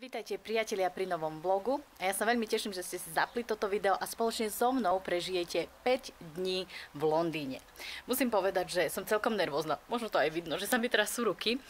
Vítajte priatelia pri novom vlogu a ja sa veľmi teším, že ste si zapli toto video a spoločne so mnou prežijete 5 dní v Londýne. Musím povedať, že som celkom nervózna, možno to aj vidno, že sa mi teraz sú ruky,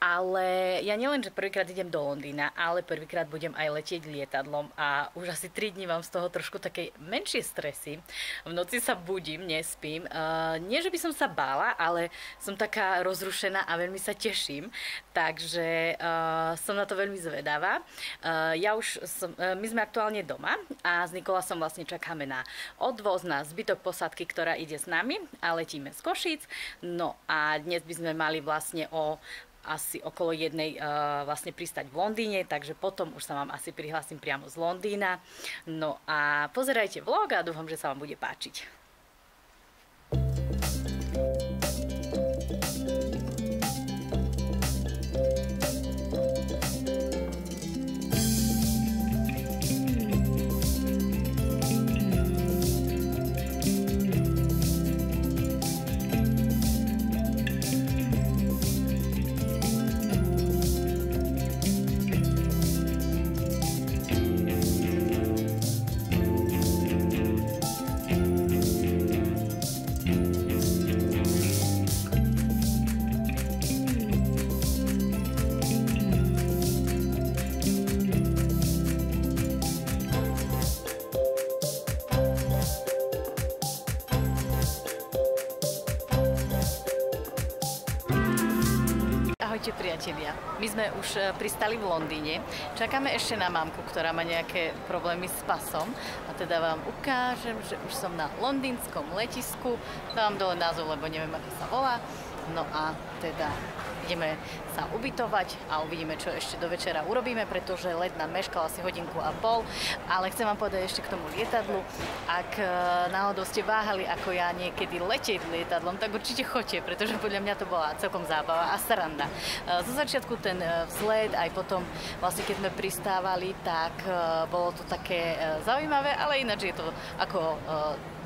ale ja nielen, že prvýkrát idem do Londýna, ale prvýkrát budem aj letieť lietadlom a už asi 3 dní mám z toho trošku také menšie stresy. V noci sa budím, nespím. Uh, nie, že by som sa bála, ale som taká rozrušená a veľmi sa teším. Takže uh, som na to veľmi zvedavá. Uh, ja už som, uh, my sme aktuálne doma a s Nikolasom vlastne čakáme na odvoz, na zbytok posádky, ktorá ide s nami a letíme z Košíc. No a dnes by sme mali vlastne o asi okolo jednej uh, vlastne pristať v Londýne, takže potom už sa vám asi prihlásim priamo z Londýna. No a pozerajte vlog a dúfam, že sa vám bude páčiť. Ahojte priatelia, my sme už e, pristali v Londýne. Čakáme ešte na mamku, ktorá má nejaké problémy s pasom. A teda vám ukážem, že už som na londýnskom letisku. Dávam dole názov, lebo neviem, ako sa volá. No a teda ideme sa ubytovať a uvidíme, čo ešte do večera urobíme, pretože let nám meškal asi hodinku a pol, ale chcem vám povedať ešte k tomu lietadlu. Ak e, náhodou ste váhali, ako ja niekedy letieť lietadlom, tak určite choďte, pretože podľa mňa to bola celkom zábava a staranda. E, zo začiatku ten e, vzlet, aj potom vlastne keď sme pristávali, tak bolo to také zaujímavé, ale ináč je to ako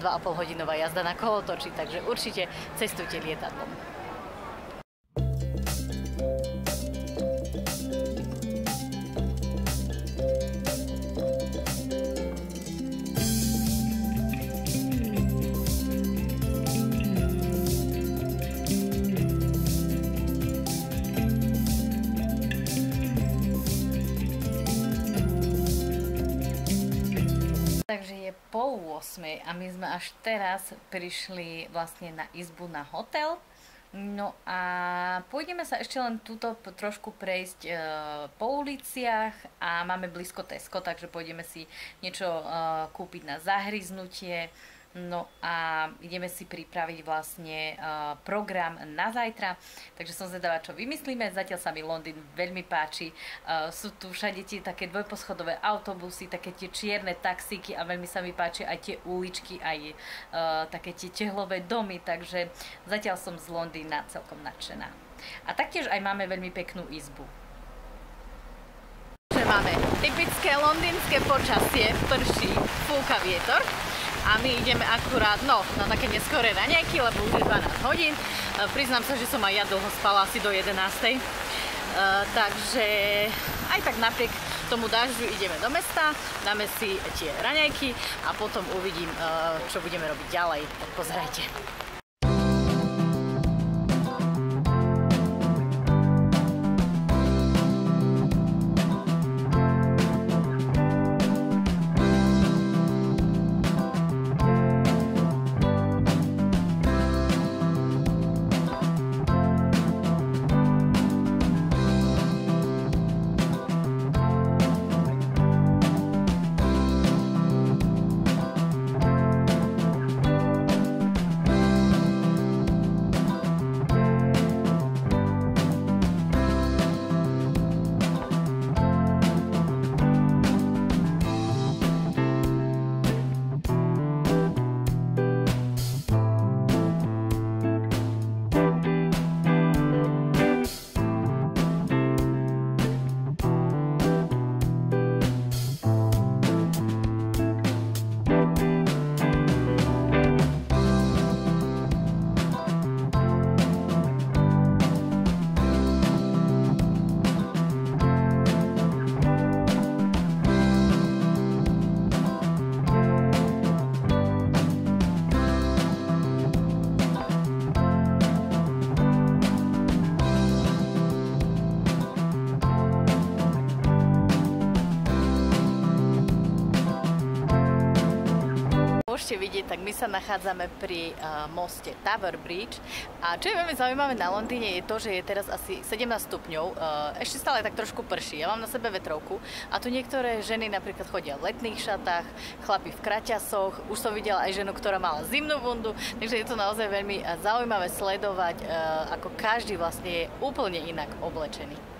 2,5 hodinová jazda na kolotoči, takže určite cestujte lietadlom. 8 a my sme až teraz prišli vlastne na izbu na hotel. No a pôjdeme sa ešte len túto trošku prejsť e, po uliciach a máme blízko Tesco, takže pôjdeme si niečo e, kúpiť na zahryznutie. No a ideme si pripraviť vlastne uh, program na zajtra, takže som zvedavá, čo vymyslíme. Zatiaľ sa mi Londýn veľmi páči. Uh, sú tu všade tie také dvojposchodové autobusy, také tie čierne taxíky a veľmi sa mi páči aj tie uličky, aj uh, také tie tehlové domy, takže zatiaľ som z Londýna celkom nadšená. A taktiež aj máme veľmi peknú izbu. Máme typické londýnske počasie, prší, fúka vietor a my ideme akurát, no, na také neskoré raňajky, lebo už je 12 hodín. E, priznám sa, že som aj ja dlho spala, asi do 11. Uh, e, takže aj tak napriek tomu dažďu ideme do mesta, dáme si tie raňajky a potom uvidím, uh, čo budeme robiť ďalej. Tak pozerajte. Môžete vidieť, tak my sa nachádzame pri uh, moste Tower Bridge. A čo je veľmi zaujímavé na Londýne je to, že je teraz asi 17 stupňov, uh, ešte stále tak trošku prší, ja mám na sebe vetrovku. A tu niektoré ženy napríklad chodia v letných šatách, chlapi v kraťasoch, už som videla aj ženu, ktorá mala zimnú bundu, takže je to naozaj veľmi zaujímavé sledovať, uh, ako každý vlastne je úplne inak oblečený.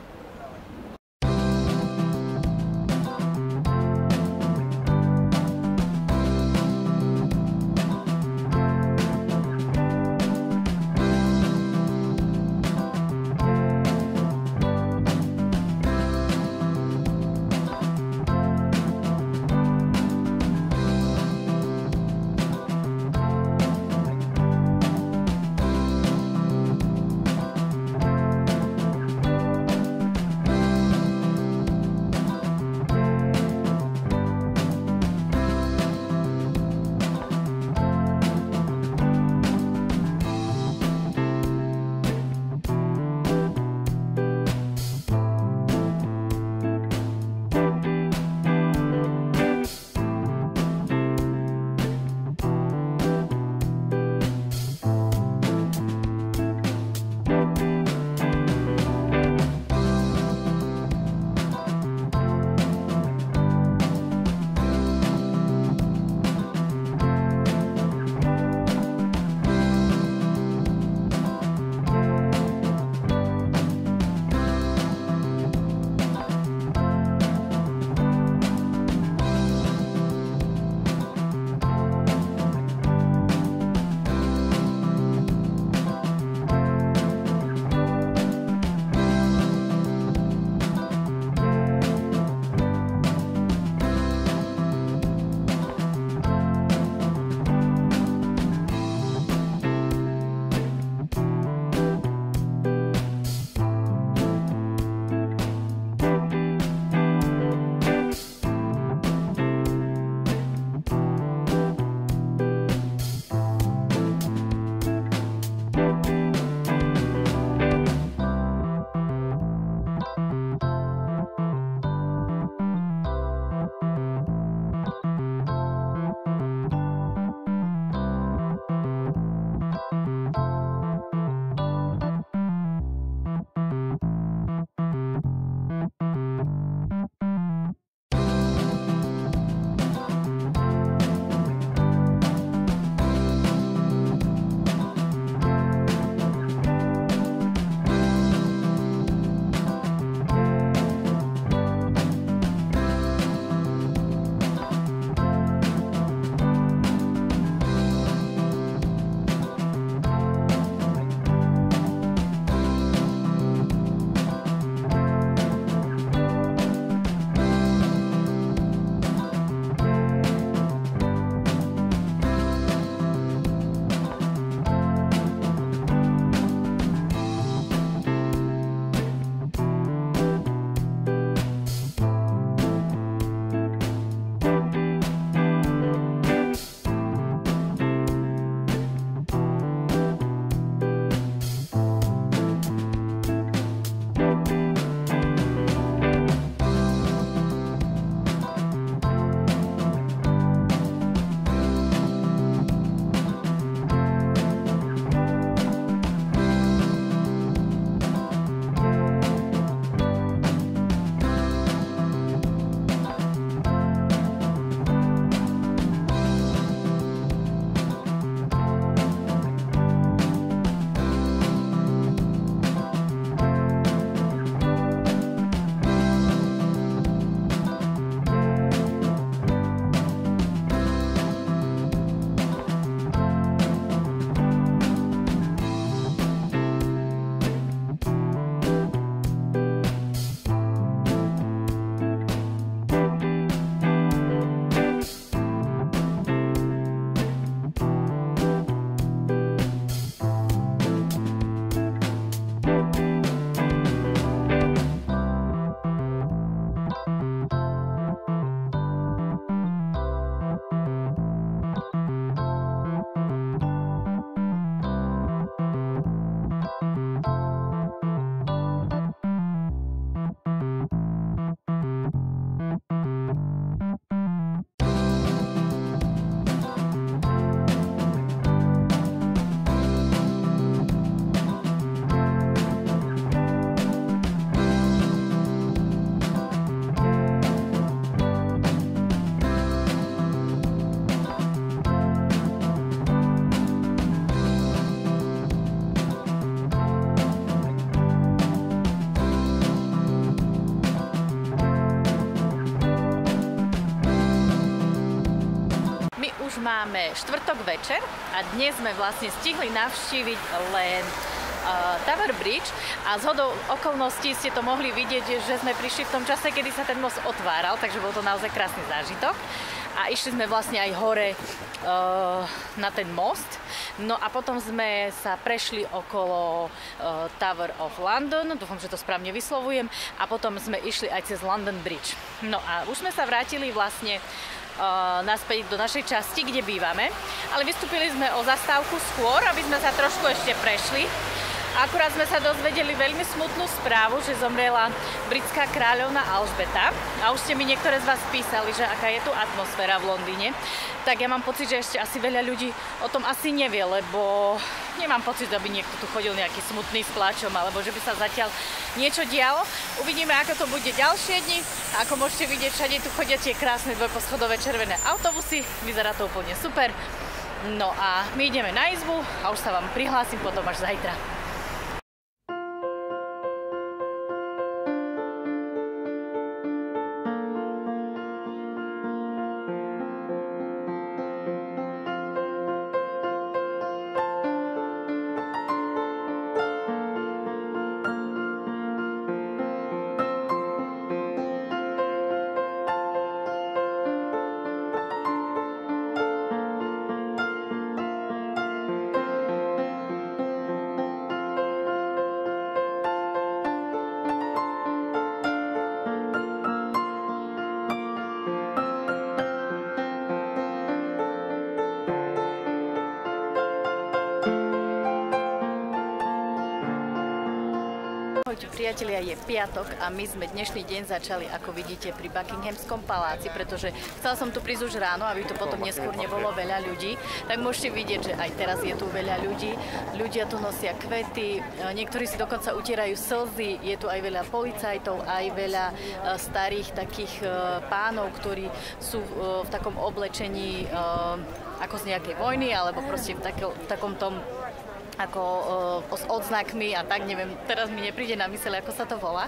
Máme štvrtok večer a dnes sme vlastne stihli navštíviť len uh, Tower Bridge a z hodou okolností ste to mohli vidieť, že sme prišli v tom čase, kedy sa ten most otváral, takže bol to naozaj krásny zážitok. A išli sme vlastne aj hore uh, na ten most. No a potom sme sa prešli okolo uh, Tower of London, dúfam, že to správne vyslovujem, a potom sme išli aj cez London Bridge. No a už sme sa vrátili vlastne naspäť do našej časti, kde bývame. Ale vystúpili sme o zastávku skôr, aby sme sa trošku ešte prešli. Akurát sme sa dozvedeli veľmi smutnú správu, že zomrela britská kráľovna Alžbeta. A už ste mi niektoré z vás písali, že aká je tu atmosféra v Londýne. Tak ja mám pocit, že ešte asi veľa ľudí o tom asi nevie, lebo nemám pocit, aby niekto tu chodil nejaký smutný s pláčom, alebo že by sa zatiaľ niečo dialo. Uvidíme, ako to bude ďalšie dni. A ako môžete vidieť, všade tu chodia tie krásne dvojposchodové červené autobusy. Vyzerá to úplne super. No a my ideme na izbu a už sa vám prihlásim potom až zajtra. Ahojte priatelia, je piatok a my sme dnešný deň začali, ako vidíte, pri Buckinghamskom paláci, pretože chcela som tu prísť už ráno, aby tu potom neskôr nebolo veľa ľudí. Tak môžete vidieť, že aj teraz je tu veľa ľudí. Ľudia tu nosia kvety, e, niektorí si dokonca utierajú slzy, je tu aj veľa policajtov, aj veľa e, starých takých e, pánov, ktorí sú v takom oblečení ako z nejakej vojny, alebo proste v, takom tom ako uh, s odznakmi a tak, neviem, teraz mi nepríde na mysle, ako sa to volá.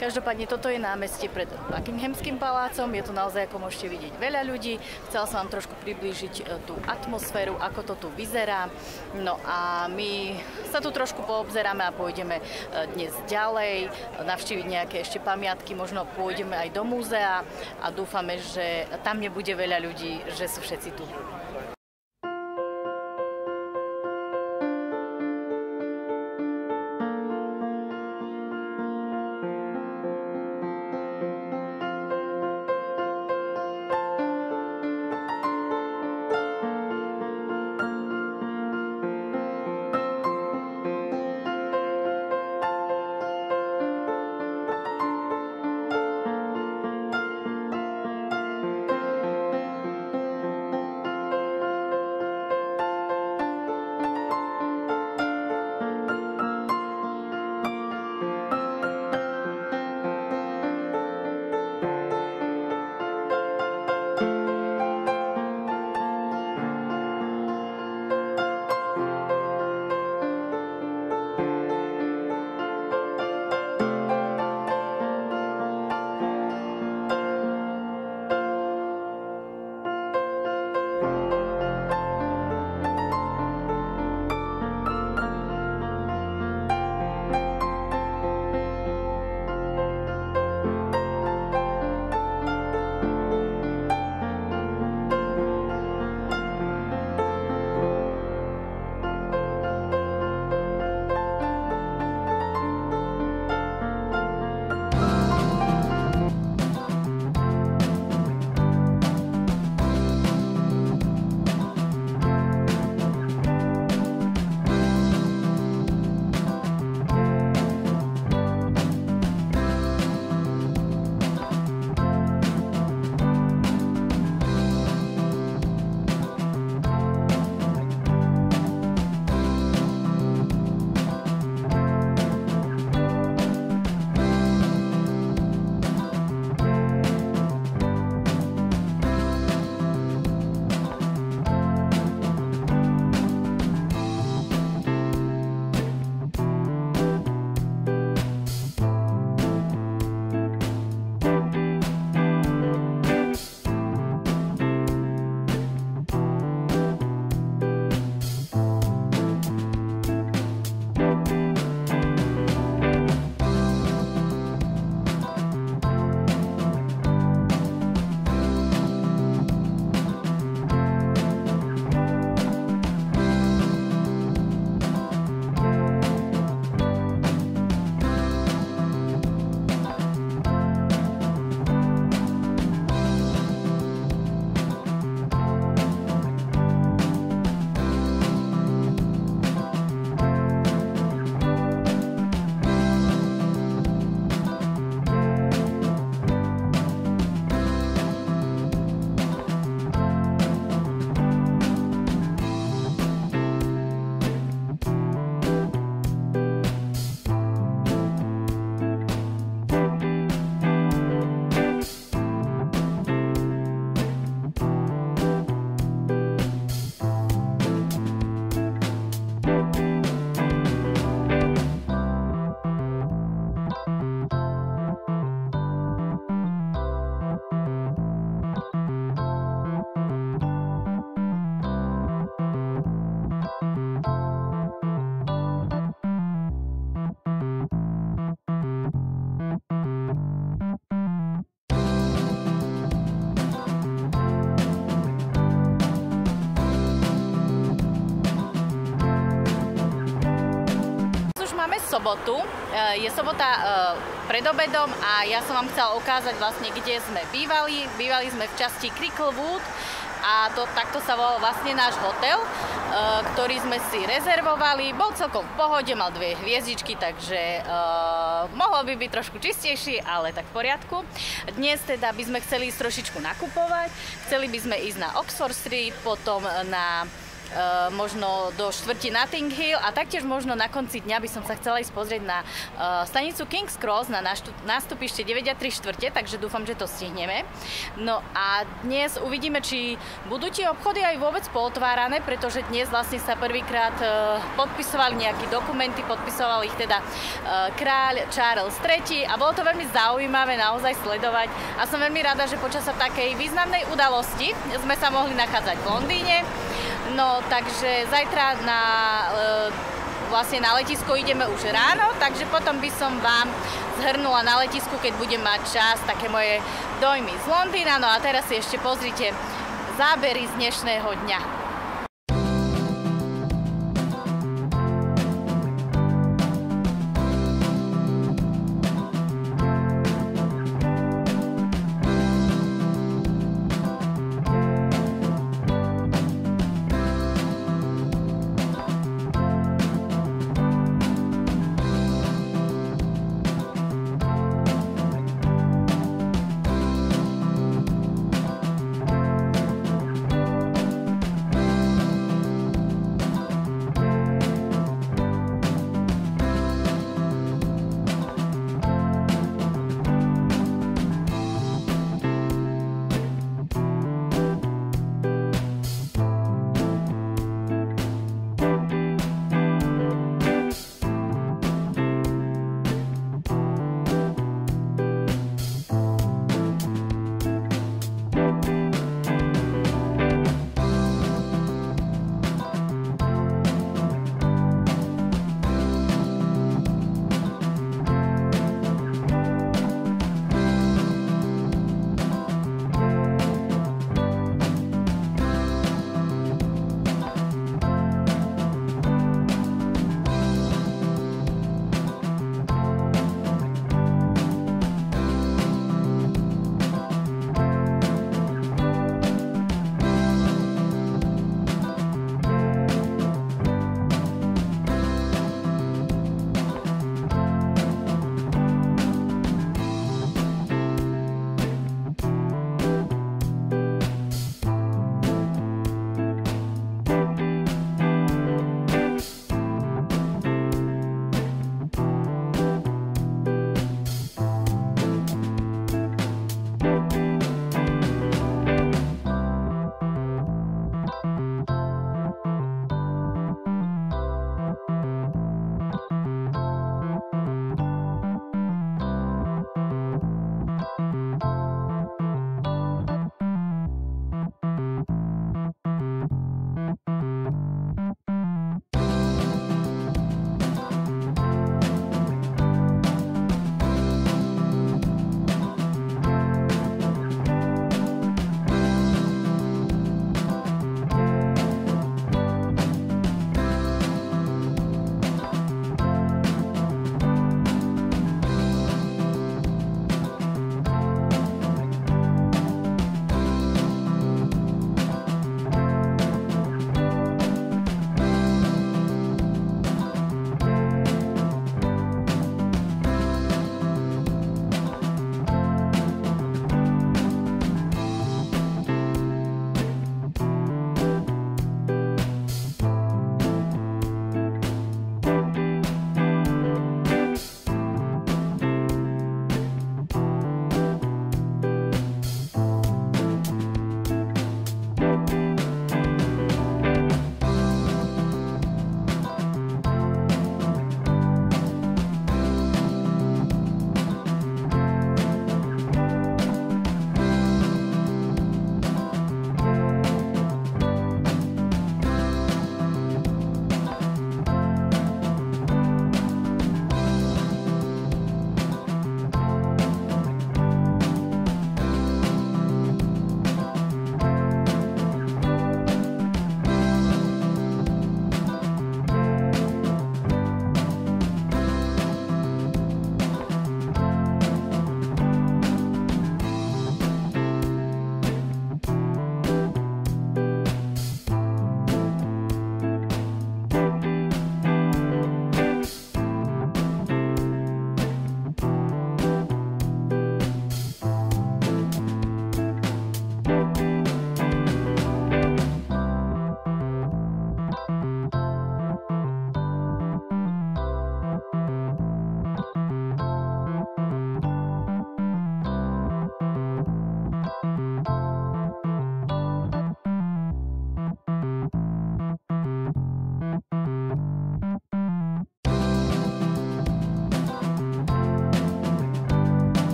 Každopádne toto je námestie pred Buckinghamským palácom, je tu naozaj, ako môžete vidieť, veľa ľudí. Chcela som vám trošku priblížiť uh, tú atmosféru, ako to tu vyzerá. No a my sa tu trošku poobzeráme a pôjdeme uh, dnes ďalej, navštíviť nejaké ešte pamiatky, možno pôjdeme aj do múzea a dúfame, že tam nebude veľa ľudí, že sú všetci tu. Sobotu. Je sobota pred obedom a ja som vám chcela ukázať vlastne, kde sme bývali. Bývali sme v časti Cricklewood a to, takto sa volal vlastne náš hotel, ktorý sme si rezervovali. Bol celkom v pohode, mal dve hviezdičky, takže uh, mohol by byť trošku čistejší, ale tak v poriadku. Dnes teda by sme chceli ísť trošičku nakupovať. Chceli by sme ísť na Oxford Street, potom na možno do štvrti Notting Hill a taktiež možno na konci dňa by som sa chcela ísť pozrieť na uh, stanicu King's Cross, na nástupište 9 a 3 štvrte, takže dúfam, že to stihneme. No a dnes uvidíme, či budú tie obchody aj vôbec pootvárané, pretože dnes vlastne sa prvýkrát uh, podpisovali nejaké dokumenty, podpisoval ich teda kráľ Charles III a bolo to veľmi zaujímavé naozaj sledovať a som veľmi rada, že počas takej významnej udalosti sme sa mohli nachádzať v Londýne. No, takže zajtra na, e, vlastne na letisko ideme už ráno, takže potom by som vám zhrnula na letisku, keď budem mať čas, také moje dojmy z Londýna. No a teraz si ešte pozrite zábery z dnešného dňa.